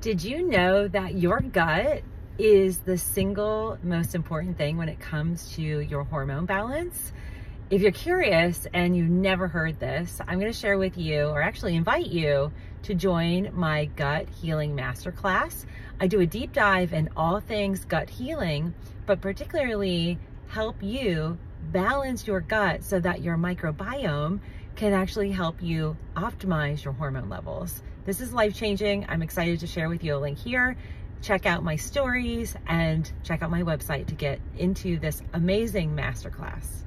Did you know that your gut is the single most important thing when it comes to your hormone balance? If you're curious and you've never heard this, I'm going to share with you, or actually invite you, to join my gut healing masterclass. I do a deep dive in all things gut healing, but particularly help you balance your gut so that your microbiome can actually help you optimize your hormone levels. This is life changing. I'm excited to share with you a link here. Check out my stories and check out my website to get into this amazing masterclass.